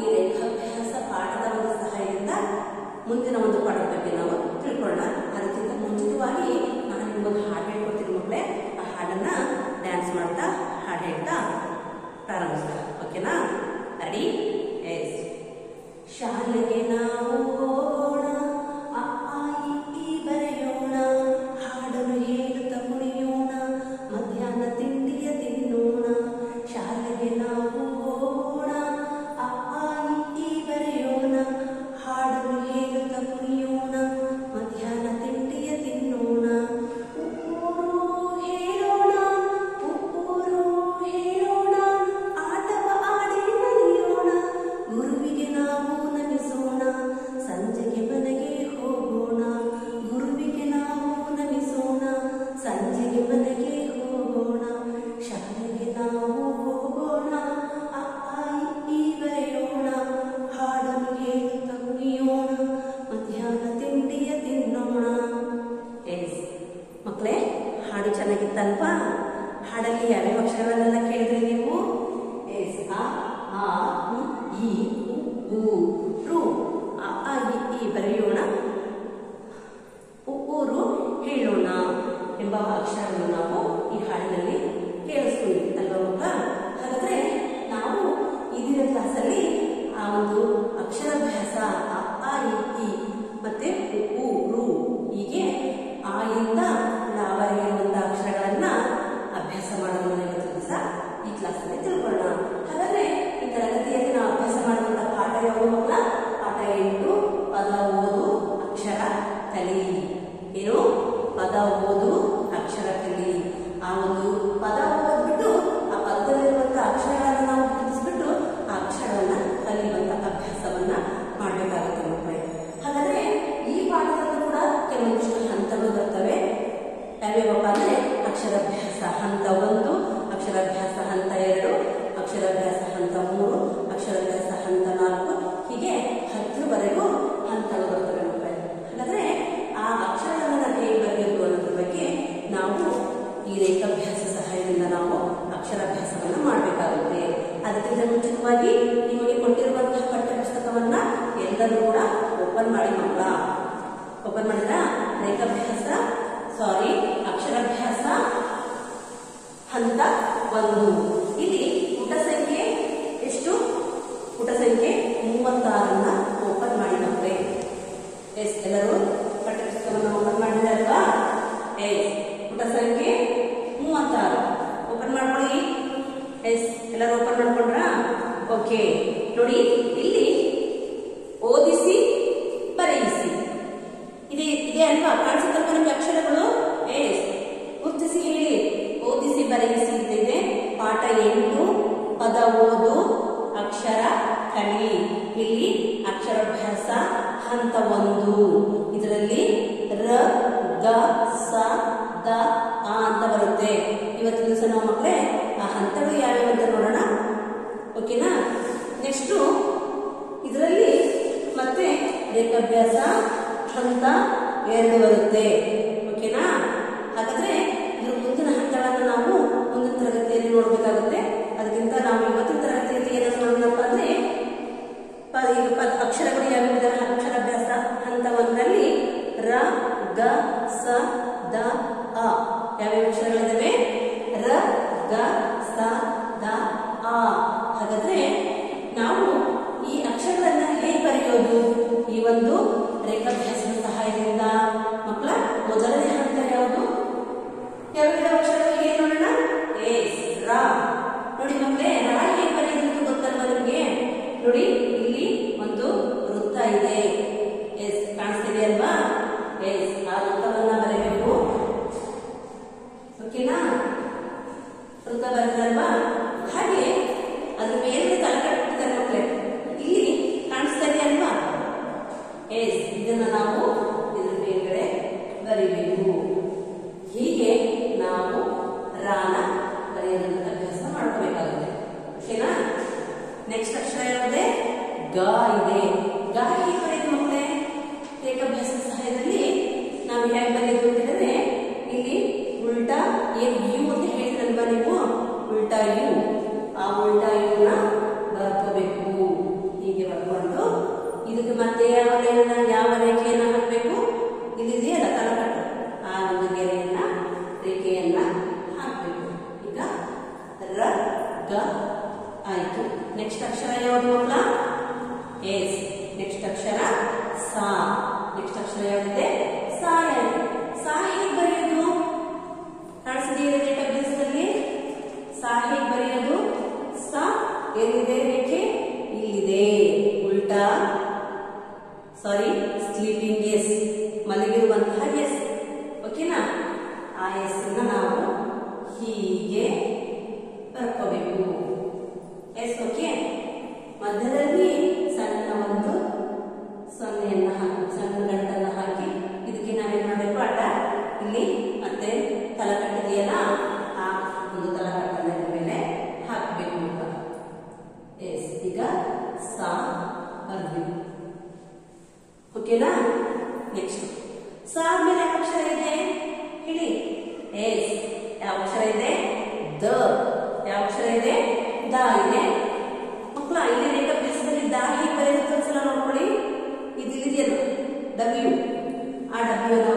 ಈ ರೇಖಾಭ್ಯಾಸ ಪಾಠದ ಒಂದು ಸಹಾಯದಿಂದ ಮುಂದಿನ ಒಂದು ಪಾಠದ ಬಗ್ಗೆ ನಾವು ತಿಳ್ಕೊಳ್ಳೋಣ. ಅದಕ್ಕಿಂತ ಮುಂಚಿತವಾಗಿ ನಾನು ನಿಮಗೆ ಹಾಡು ಹೇಳ್ಕೊಡ್ತೀನಿ ಮಕ್ಕಳೇ. ಆ ಹಾಡನ್ನ ಡ್ಯಾನ್ಸ್ ಮಾಡ್ತಾ, ಹಾಡು ಹೇಳ್ತಾ ಪ್ರಾರಂಭಿಸ್ತಾ. ಓಕೆನಾ ರೆಡಿ ಎಸ್ ಶಾಲೆಗೆ ನಾ 것처럼 quando ಓದು, ಅಕ್ಷರ, ಕಲಿ. ಇಲ್ಲಿ ಅಕ್ಷರಾಭ್ಯಾಸ, ಹಂತ ಒಂದು. ಇದರಲ್ಲಿ ರ ದ ಸ, ದ, ಆ ಅಂತ ಬರುತ್ತೆ. ಇವತ್ತಿನ ದಿವಸ ನಾವು ಮಕ್ಕಳೇ ಆ ಹಂತಗಳು ಯಾವ್ಯಾವ ಅಂತ ನೋಡೋಣ. ಓಕೆನಾ ನೆಕ್ಸ್ಟು ಇದರಲ್ಲಿ ಮತ್ತೆ ಏಕಾಭ್ಯಾಸ ಹಂತ ಎರಡು ಬರುತ್ತೆ. ಓಕೆನಾ ಹಾಗಾದ್ರೆ ಇದ್ರ ಮುಂದಿನ ಹಂತಗಳನ್ನು ನಾವು ಮುಂದಿನ ತರಗತಿಯಲ್ಲಿ ನೋಡ್ಬೇಕಾಗುತ್ತೆ. ಗ ಇದೆ ಗ ಹೇಗೆ ಬರೆಯೋದು ಮಕ್ಕಳೇ ಏಕಾಭ್ಯಾಸ ಸಹಾಯದಲ್ಲಿ ನಾವು ಹೇಗೆ ಬರೆಯೋದು ಅಂತ ಹೇಳಿದ್ರೆ ಇಲ್ಲಿ ಉಲ್ಟಾ ಏನ್ ಯು ಅಂತ ಹೇಳಿದ್ರಲ್ವಾ ನೀವು? ಉಲ್ಟಾ ಯು. ಆ ಉಲ್ಟಾ ಯುನ ಬರ್ಕೋಬೇಕು. ಹೀಗೆ ಬರ್ಕೊಂಡು, ಇದಕ್ಕೆ ಮತ್ತೆ ಯಾವ ಯಾವ ಸಾ ನೆಕ್ಸ್ಟ್ ಅಕ್ಷರ ಯಾವ್ದಿದೆ ಬರೆಯೋದು. ಕಾಣಿಸಿದೆಯೇ ಡಬ್ಲ್ಯೂಸ್ ಬರೆಯೋದು. ಸಾ ಎಲ್ಲಿದೆ ರೇಖೆ? ಇಲ್ಲಿದೆ. ಉಲ್ಟಾ. ಸಾರಿ. ಸಣ್ಣ ಗಂಟನ್ನು ಹಾಕಿ ಇದಕ್ಕೆ ನಾವೇನು ಮಾಡಬೇಕು? ಅಡ್ಡ ಇಲ್ಲಿ ಮತ್ತೆ ತಲೆ ಕಟ್ಟಿದೆಯಲ್ಲ have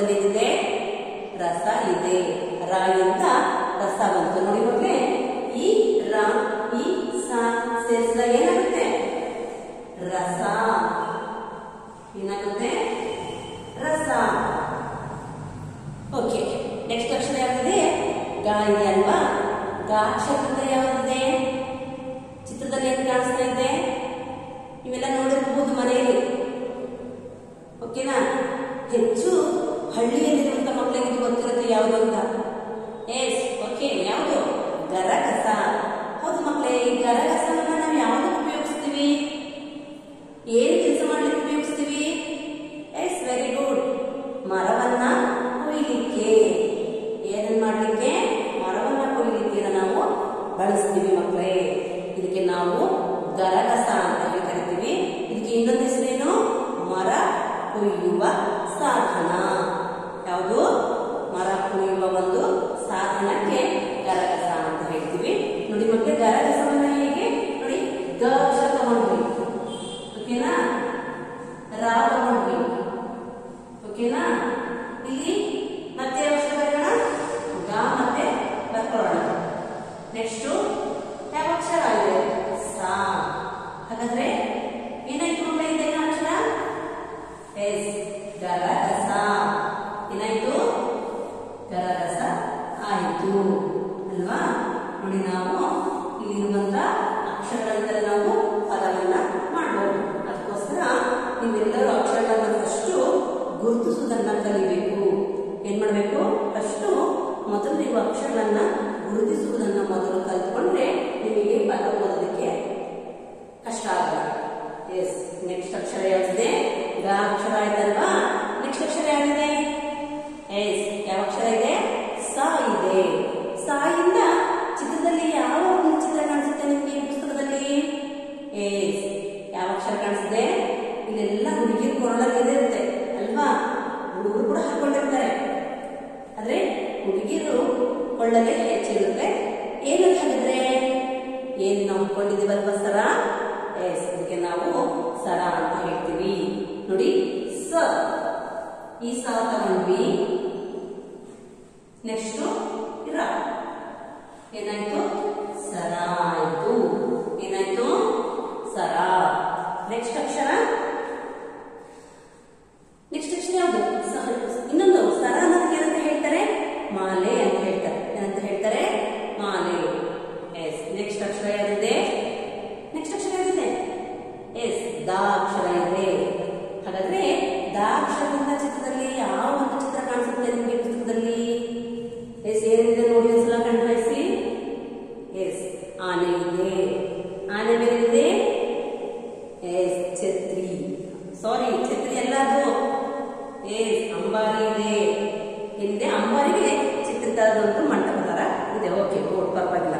ರೂಪದಲ್ಲೇನಿದೆ ರಸ ಇದೆ. ರಾಯಿಂದ ರಸ ಬಂತು. ನೋಡಿ ಮಕ್ಕಳೇ, ಈ ರ, ಈ ಸಾ ಸೇರಿಸಿದ ಏನಾಗುತ್ತೆ? ರಸ. ಏನಾಗುತ್ತೆ? ರಸ. ಓಕೆ ನೆಕ್ಸ್ಟ್ ಅಕ್ಷರ ಯಾವ್ದಿದೆ ಗ ಅಲ್ವಾ? ಗ ಅಕ್ಷರ ಯಾವ್ದಿದೆ? ಚಿತ್ರದಲ್ಲಿ ಏನು ಕಾಣಿಸ್ತಾ ಇದೆ? ಇವೆಲ್ಲ ನೋಡಿ ಗೊತ್ತಿರುತ್ತೆ ಯಾವುದು ಅಂತ. ಅಲ್ವಾ ನೋಡಿ ನಾವು ಇಲ್ಲಿರುವಂತ ಅಕ್ಷರಗಳಿಂದಲೇ ನಾವು ಪದವನ್ನ ಮಾಡಬಹುದು ಅದಕ್ಕೋಸ್ಕರ ನೀವೆಲ್ಲರೂ ಅಕ್ಷರಗಳನ್ನ ಫಸ್ಟು ಗುರುತಿಸುವುದನ್ನ ಕಲಿಬೇಕು. ಏನ್ ಮಾಡಬೇಕು? ಫಸ್ಟು ಮೊದಲು ನೀವು ಅಕ್ಷರಗಳನ್ನ ಗುರುತಿಸುವುದನ್ನ ಮೊದಲು ಕಲ್ತ್ಕೊಂಡ್ರೆ ನಿಮಗೆ ಪದ ಓದೋದಕ್ಕೆ ಕಷ್ಟ ಆಗಲ್ಲ. ಎಸ್ ನೆಕ್ಸ್ಟ್ ಅಕ್ಷರ ಯಾವ್ದಿದೆ? ಗ ಅಕ್ಷರ ಆಯ್ತಲ್ವಾ? ನೆಕ್ಸ್ಟ್ ಅಕ್ಷರ ಯಾವ್ದಿದೆ? ಎಸ್ ಯಾವ ಅಕ್ಷರ ಇದೆ? ಸಾರಿ ಛತ್ರಿ ಎಲ್ಲ ಏ, ಅಂಬಾರಿ ಇದೆ. ಹಿಂದೆ ಅಂಬಾರಿಗೆ ಛತ್ರಿ ತರದಂತೂ ಮಂಟಪ ತರ ಇದೆ. ಓಕೆ ಓಟ್ ಪರವಾಗಿಲ್ಲ.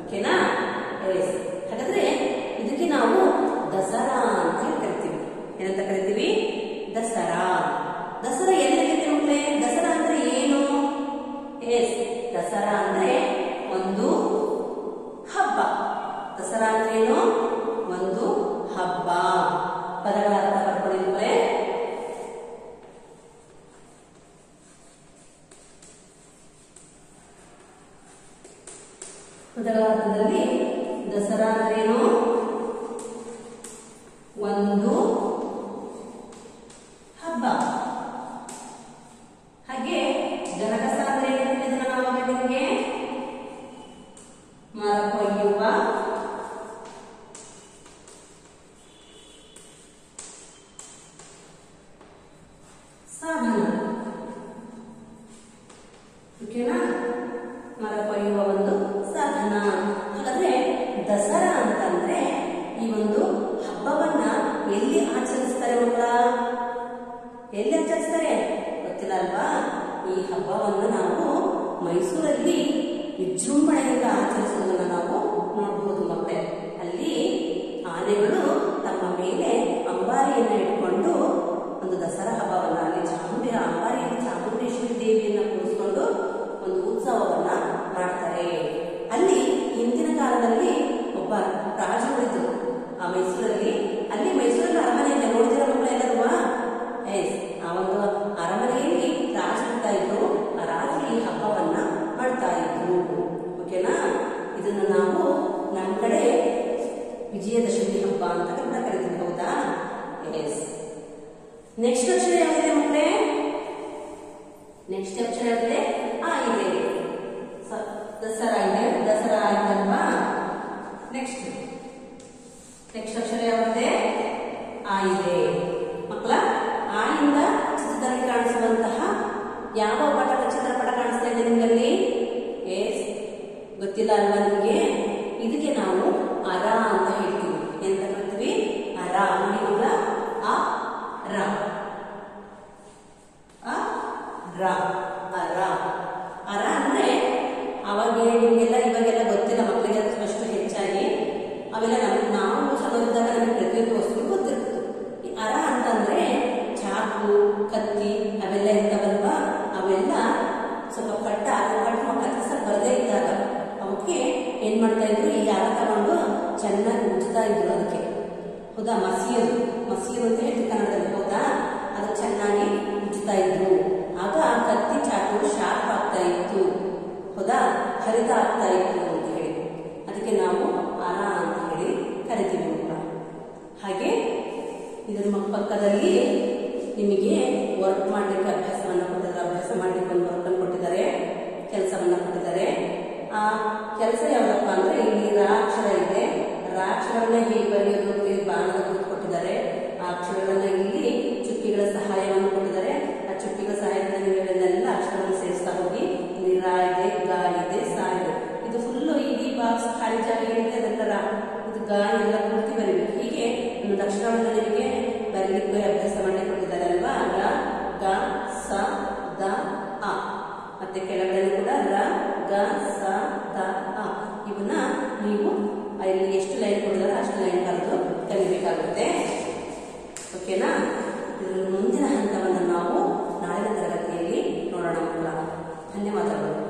ಓಕೆನಾ ಎಸ್ ಹಾಗಾದ್ರೆ ಇದಕ್ಕೆ ನಾವು ದಸರಾ ಅಂತ ಕರಿತೀವಿ. ಏನಂತ ಕರಿತೀವಿ? ದಸರಾ. ದಸರಾ ಎಲ್ಲ ಮಕ್ಕಳೇ? ದಸರಾ ಅಂದ್ರೆ ಏನು? ಎಸ್ ಸಾಧನ. ಓಕೆನಾ? ಮರ ಕೊಯ್ಯುವ ಒಂದು ಸಾಧನ. ಹಾಗಾದ್ರೆ ದಸರಾ ಅಂತಂದ್ರೆ ಈ ಒಂದು ಹಬ್ಬವನ್ನ ಎಲ್ಲಿ ಆಚರಿಸ್ತಾರೆ ಮಕ್ಕಳ? ಎಲ್ಲಿ ಆಚರಿಸ್ತಾರೆ? ಗೊತ್ತಿಲ್ಲ ಅಲ್ವಾ? ಈ ಹಬ್ಬವನ್ನು ನಾವು ಮೈಸೂರಲ್ಲಿ ವಿಜೃಂಭಣೆ Oye, en ನಿಮಗೆ ವರ್ಕ್ ಮಾಡಲಿಕ್ಕೆ ಅಭ್ಯಾಸವನ್ನು ಕೊಟ್ಟಿದ್ದಾರೆ, ಅಭ್ಯಾಸ ಮಾಡಲಿಕ್ಕೆ ಒಂದು ವರ್ಕ್ ಕೊಟ್ಟಿದ್ದಾರೆ, ಕೆಲಸವನ್ನು ಕೊಟ್ಟಿದ್ದಾರೆ. ಆ, ಕೆಲಸ ಯಾವುದಪ್ಪ ಅಂದ್ರೆ ಇಲ್ಲಿ ರಾ ಅಕ್ಷರ ಇದೆ. ರಾ ಹೇಗೆ ಬರೆಯೋದು ಬಾಣದ ಗುರುತು ಕೊಟ್ಟಿದ್ದಾರೆ. ಆ ಅಕ್ಷರಗಳನ್ನ ಇಲ್ಲಿ ಚುಕ್ಕಿಗಳ ಸಹಾಯವನ್ನು ಕೊಟ್ಟಿದ್ದಾರೆ. ಆ ಚುಕ್ಕಿಗಳ ಸಹಾಯದಿಂದ ಇವನ್ನೆಲ್ಲ ಅಕ್ಷರವನ್ನು ಸೇರಿಸ್ತಾ ಹೋಗಿ ಇಲ್ಲಿ ರಾ ಇದೆ ಗಾ ಇದೆ ಸಾ ಇದೆ ಇದು ಫುಲ್ಲು ಇಡೀ ಬಾಕ್ಸ್ ಖಾಲಿ ಜಾಗ ಏನಿದೆ ಅದೆಲ್ಲ ಇದು ಗಾ ಎಲ್ಲ ಪೂರ್ತಿ ಬರೀಬೇಕು. ಹೀಗೆ ಒಂದು ಅಕ್ಷರವನ್ನು ನಿಮಗೆ ಬರೀಲಿಕ್ಕೆ, ಅಭ್ಯಾಸ ಮಾಡಿ ಕೊಟ್ಟಿದ್ದಾರೆ ಅಲ್ವಾ ರ, ಗ, ಸ, ದ, ಅ. ಮತ್ತೆ ಕೆಳಗಡೆ ಕೂಡ ರ, ಗ, ಸ, ದ, ಅ. ಇವನ್ನ ನೀವು ಅಲ್ಲಿ ಎಷ್ಟು ಲೈನ್ ಕೊಡಿದಾರೋ ಅಷ್ಟು ಲೈನ್ ಬರೆದು ಕಲಿಬೇಕಾಗುತ್ತೆ. ಓಕೆನಾ? ಮುಂದಿನ ಹಂತವನ್ನು ನಾವು ನಾಳೆ ತರಗತಿಯಲ್ಲಿ ನೋಡೋಣ ಕೂಡ ಧನ್ಯವಾದಗಳು.